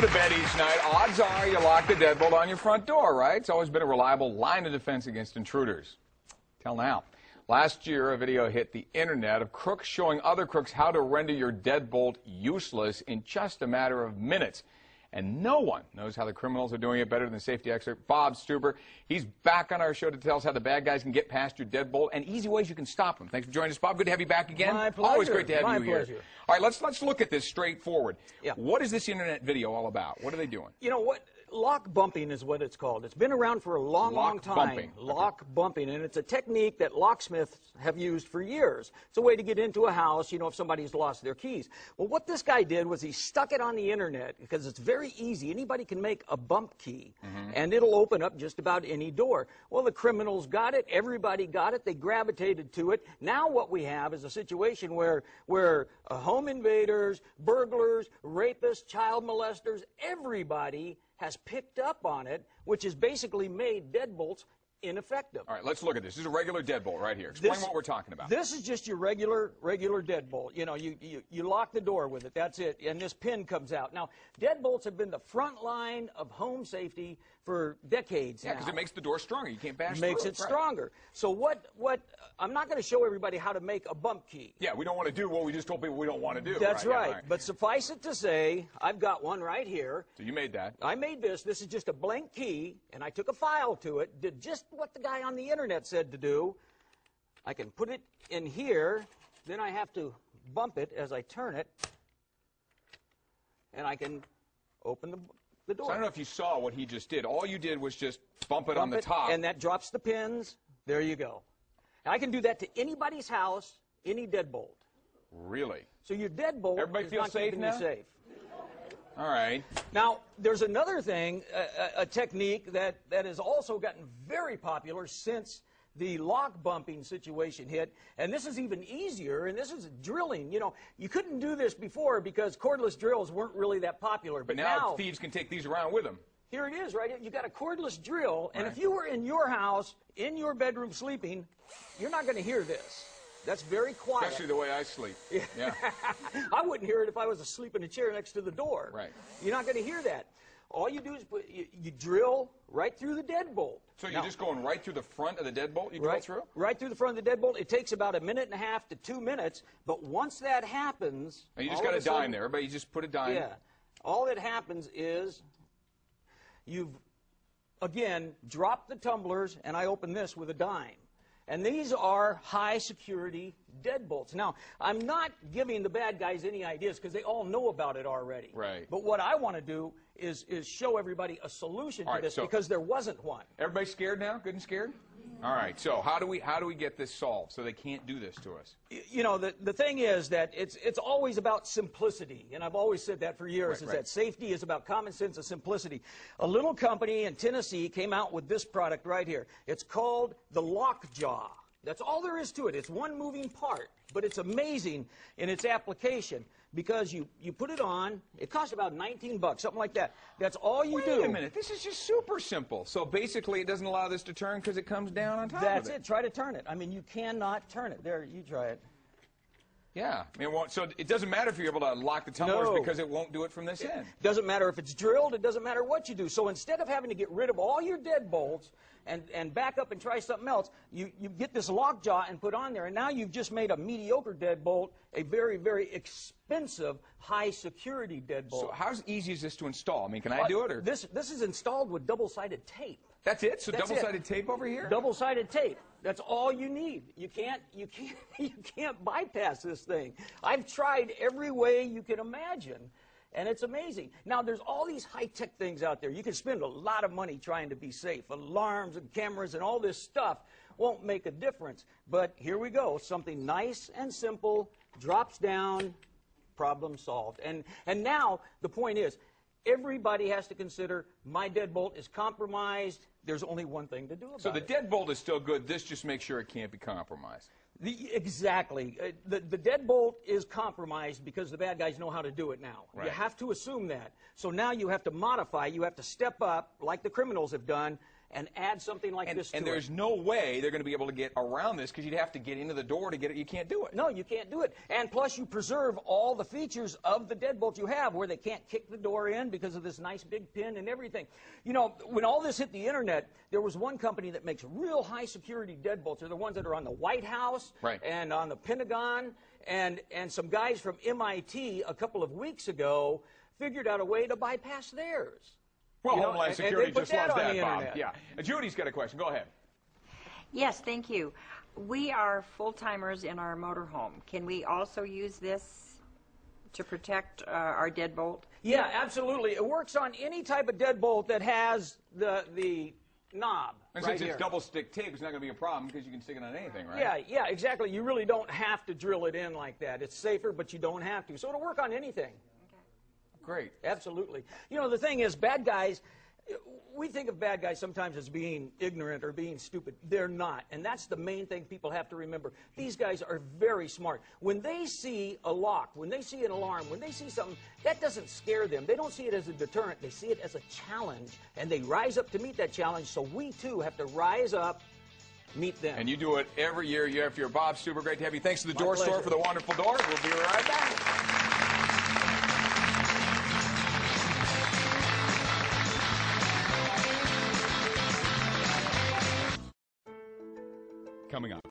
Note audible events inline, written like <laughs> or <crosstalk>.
go to bed each night, odds are you lock the deadbolt on your front door, right? It's always been a reliable line of defense against intruders. Till now. Last year, a video hit the internet of crooks showing other crooks how to render your deadbolt useless in just a matter of minutes. And no one knows how the criminals are doing it better than safety expert Bob Stuber. He's back on our show to tell us how the bad guys can get past your deadbolt and easy ways you can stop them. Thanks for joining us, Bob. Good to have you back again. My pleasure. Always great to have My you pleasure. here. All right, let's let's look at this straightforward. Yeah. What is this internet video all about? What are they doing? You know what? Lock bumping is what it's called. It's been around for a long, Lock long time. bumping. Lock bumping, and it's a technique that locksmiths have used for years. It's a way to get into a house, you know, if somebody's lost their keys. Well, what this guy did was he stuck it on the internet because it's very easy. Anybody can make a bump key, Mm-hmm. and it'll open up just about any door. Well, the criminals got it. Everybody got it. They gravitated to it. Now what we have is a situation where where uh, home invaders, burglars, rapists, child molesters, everybody has picked up on it, which has basically made deadbolts ineffective. All right, let's look at this. This is a regular deadbolt right here. Explain This- what we're talking about. This is just your regular regular deadbolt. You know, you, you you lock the door with it. That's it. And this pin comes out. Now, deadbolts have been the front line of home safety for decades yeah, because it makes the door stronger. You can't bash it. makes through it Right. stronger. So what what I'm not going to show everybody how to make a bump key. Yeah, we don't want to do what we just told people we don't want to do. That's yeah, right. But suffice it to say, I've got one right here. so you made that. I made this. This is just a blank key, and I took a file to it, did just what the guy on the internet said to do. I can put it in here, then I have to bump it as I turn it, and I can open the, the door. So I don't know if you saw what he just did. All you did was just bump it on the it, top. And that drops the pins. There you go. And I can do that to anybody's house, any deadbolt. really? So your deadbolt Everybody is feel not safe keeping now? you safe. All right. Now, there's another thing, a, a, technique that, that has also gotten very popular since the lock bumping situation hit, and this is even easier, and this is drilling. You know, you couldn't do this before because cordless drills weren't really that popular, But but, now, thieves can take these around with them. here it is, right? You got a cordless drill, and Right. if you were in your house, in your bedroom sleeping, you're not going to hear this. That's very quiet. Especially the way I sleep. Yeah. <laughs> I wouldn't hear it if I was asleep in a chair next to the door. Right. You're not going to hear that. All you do is put, you, you drill right through the deadbolt. So you're Now, just going right through the front of the deadbolt you go right through? right through the front of the deadbolt. It takes about a minute and a half to two minutes. But once that happens, And you just got a dime sudden- there. Everybody you just put a dime. Yeah. All that happens is you've again dropped the tumblers, and I open this with a dime. And these are high security deadbolts. Now, I'm not giving the bad guys any ideas because they all know about it already. Right. But what I want to do is, is show everybody a solution All to right, this so- because there wasn't one. Everybody scared now? Good and scared? All right. So how do we how do we get this solved so they can't do this to us? You know, the, the thing is that it's, it's always about simplicity. And I've always said that for years, Right, is right. that safety is about common sense and simplicity. A little company in Tennessee came out with this product right here. It's called the Lockjaw. That's all there is to it. It's one moving part, but it's amazing in its application because you, you put it on, it costs about 19 bucks, something like that. That's all you Wait do. a minute. This is just super simple. So basically, it doesn't allow this to turn because it comes down on top of it. That's it. Try to turn it. I mean, you cannot turn it. There, you try it. Yeah. I mean, it so it doesn't matter if you're able to lock the tumblers No. because it won't do it from this end. Doesn't matter if it's drilled, it doesn't matter what you do. So instead of having to get rid of all your deadbolts and, and back up and try something else, you, you get this lockjaw and put on there, and now you've just made a mediocre deadbolt a very, very expensive, high security deadbolt. So how easy is this to install? I mean, can I do it or This, this is installed with double sided tape. that's it? So double-sided tape over here? Double-sided tape. That's all you need. You can't, you can't, <laughs> you can't bypass this thing. I've tried every way you can imagine, and it's amazing. Now, there's all these high-tech things out there. You can spend a lot of money trying to be safe. Alarms and cameras and all this stuff won't make a difference. But here we go. Something nice and simple drops down, problem solved. And, and now the point is, everybody has to consider my deadbolt is compromised. There's only one thing to do about it. So the it. deadbolt is still good. This just makes sure it can't be compromised. The, exactly. Uh, the, the deadbolt is compromised because the bad guys know how to do it now. You have to assume that. So now you have to modify, you have to step up, like the criminals have done, and add something like And, this and there's it. no way they're going to be able to get around this because you'd have to get into the door to get it. You can't do it. No, you can't do it. And plus, you preserve all the features of the deadbolt you have where they can't kick the door in because of this nice big pin and everything. You know, when all this hit the internet, there was one company that makes real high security deadbolts. They're the ones that are on the White House Right. and on the Pentagon. And, and some guys from MIT a couple of weeks ago figured out a way to bypass theirs. Well, You Homeland and- and Security just that loves that, the Bob. internet. Yeah. Judy's got a question. Go ahead. Yes, thank you. We are full-timers in our motorhome. Can we also use this to protect uh, our deadbolt? Yeah, absolutely. It works on any type of deadbolt that has the, the knob. And right since here. it's double stick tape, it's not going to be a problem because you can stick it on anything, right? Yeah, yeah, exactly. You really don't have to drill it in like that. It's safer, but you don't have to. So it'll work on anything. Great. Absolutely. You know, the thing is, bad guys, we think of bad guys sometimes as being ignorant or being stupid. They're not. And that's the main thing people have to remember. These guys are very smart. When they see a lock, when they see an alarm, when they see something, that doesn't scare them. They don't see it as a deterrent. They see it as a challenge. And they rise up to meet that challenge. So we too have to rise up, meet them. And you do it every year, year after year. Bob, super great to have you. Thanks to the My Door Store for the wonderful door. We'll be right back. Coming up.